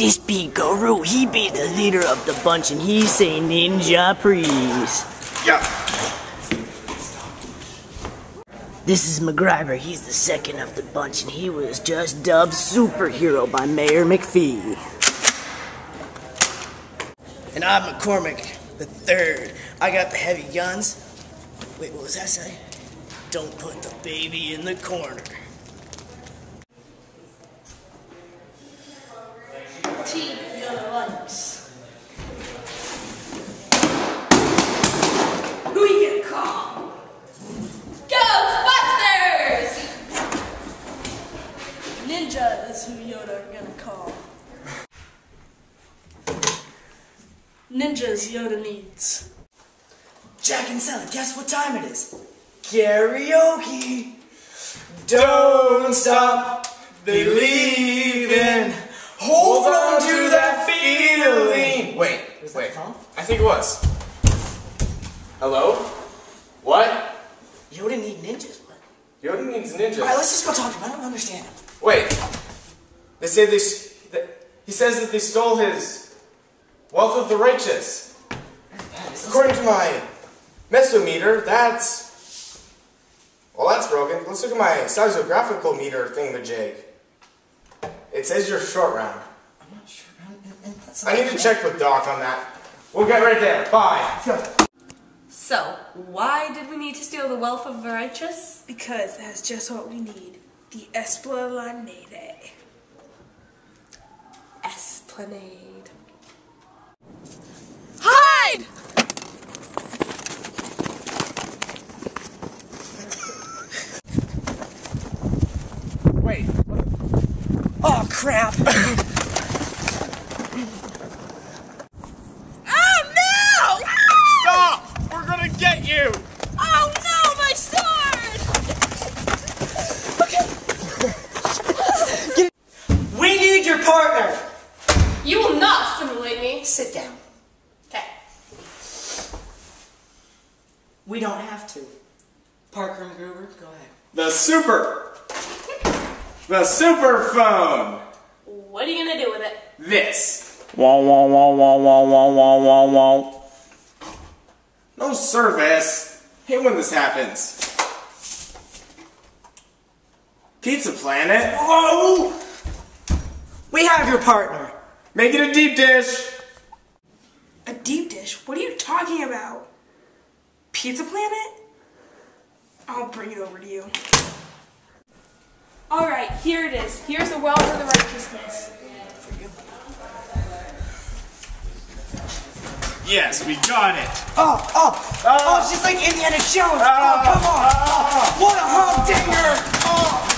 Hikaru, he be the leader of the bunch and he say ninja priest. Yeah. This is McGriver, he's the second of the bunch and he was just dubbed superhero by Mayor McPhee. And I'm McCormick, the third. I got the heavy guns. Wait, what was that say? Don't put the baby in the corner. Team Yoda likes. Who you gonna call? Ghostbusters! Ninja is who Yoda are gonna call. Ninjas Yoda needs. Jack and Sally, guess what time it is? Karaoke! Don't stop believing. Hold on to that feeling. Wait, wait. I think it was. Hello? What? Yoda need ninjas, what? Yoda needs ninjas. Alright, let's just go talk to him. I don't understand him. Wait. They say this. he says that they stole his wealth of the righteous. According to my mesometer, that's. Well, that's broken. Let's look at my seismographical meter thingamajig. It says you're short round. I'm not sure. I'm, and, and that's I need to check with Doc on that. We'll get right there. Bye. So, why did we need to steal the wealth of the righteous? Because that's just what we need. The Esplanade. Esplanade. Hide! Wait. Oh, crap! Oh no! Stop! We're gonna get you! Oh no, my sword! we need your partner! You will not assimilate me. Sit down. Okay. We don't have to. Parker and Gruber, go ahead. The super. The super phone. What are you gonna do with it? This. Wah wah wah wah wah wah wah wah wah. No service. Hate when this happens. Pizza Planet. Whoa! We have your partner. Make it a deep dish. A deep dish? What are you talking about? Pizza Planet? I'll bring it over to you. Alright, here it is. Here's the wealth of the righteousness. Yes, we got it. Oh, oh, oh, it's just like Indiana Jones. oh, ah. come on. Oh, what a humdinger. Oh.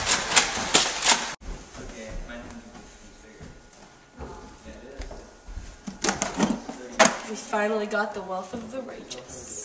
We finally got the wealth of the righteous.